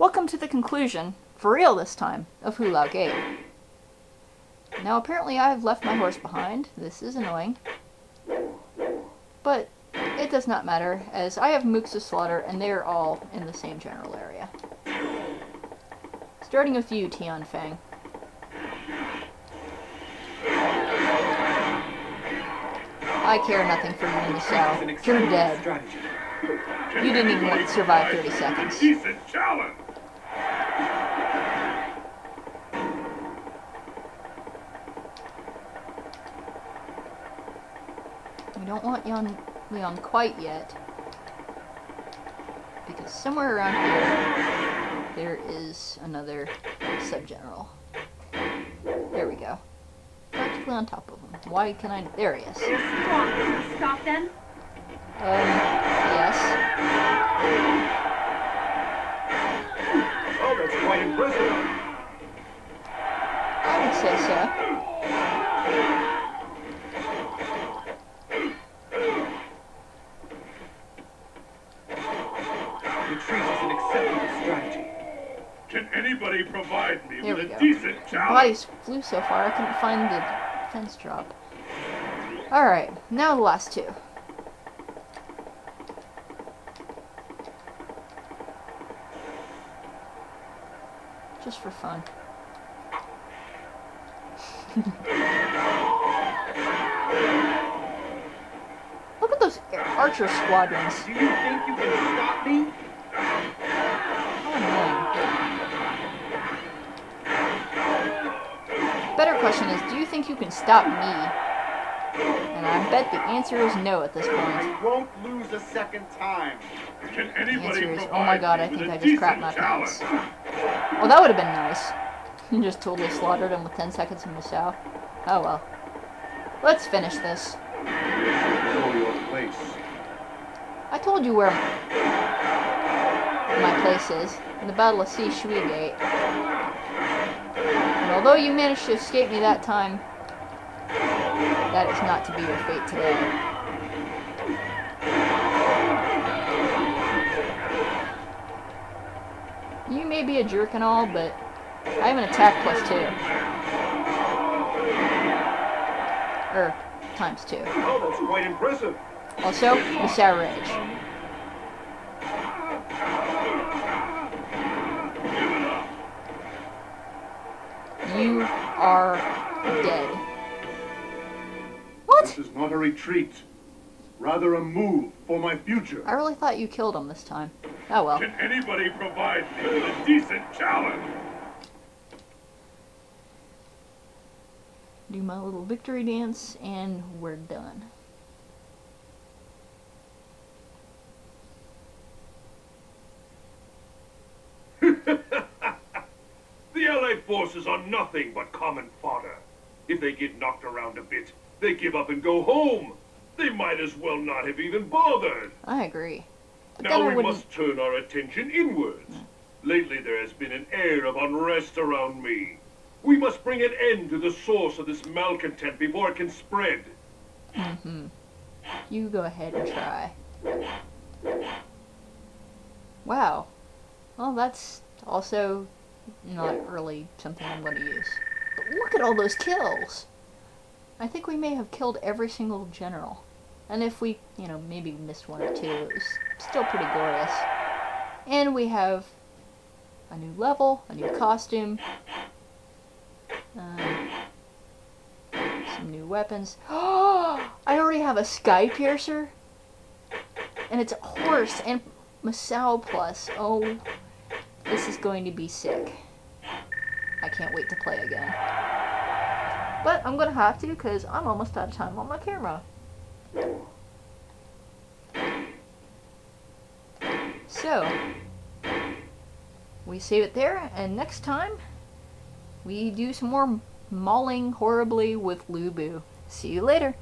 Welcome to the conclusion, for real this time, of Hulao Gate. Now apparently I've left my horse behind. This is annoying. But it does not matter, as I have Mooks of Slaughter and they are all in the same general area. Starting with you, Tian Fang. I care nothing for you in the south. You're dead. You didn't even survive 30 seconds. Challenge. We don't want Yan Liang quite yet. Because somewhere around here, there is another subgeneral. There we go. Practically on top of him. Why can I... There he is. They're strong. Can you stop them? Um, yes. I would say so. Retreat is an acceptable strategy. Can anybody provide me There with we a go. decent My challenge? bodies flew so far I couldn't find the fence drop. Alright, now the last two. Just for fun. Look at those air- archer squadrons. Do you think you can stop me? Oh, Annoying. Better question is, do you think you can stop me? And I bet the answer is no at this point. You won't lose a second time. Can The answer is, oh my god, I think I just crapped decent my pants. challenge? Well, that would have been nice. You just totally slaughtered him with 10 seconds of Musou. Oh well. Let's finish this. Know your place. I told you where my place is, in the Battle of Si Shui Gate. And although you managed to escape me that time, that is not to be your fate today. You may be a jerk and all, but I have an attack plus two. Er, times two. Oh, that's quite impressive. Also, Musou Rage. You are dead. What? This is not a retreat. Rather a move for my future. I really thought you killed him this time. Oh well. Can anybody provide me with a decent challenge? Do my little victory dance, and we're done. The LA forces are nothing but common fodder. If they get knocked around a bit, they give up and go home. They might as well not have even bothered. I agree. But Now we wouldn't. must turn our attention inwards. Lately there has been an air of unrest around me. We must bring an end to the source of this malcontent before it can spread. Mm-hmm. You go ahead and try. Wow. Well, that's also not really something I'm going to use. But look at all those kills! I think we may have killed every single general. And if we, you know, maybe missed one or two, it was still pretty glorious. And we have a new level, a new costume, um, some new weapons. Oh, I already have a Sky Piercer, and it's a horse and Masao Plus. Oh, this is going to be sick. I can't wait to play again. But I'm gonna have to because I'm almost out of time on my camera. So, we save it there, and next time we do some more mauling horribly with Lu Bu. See you later.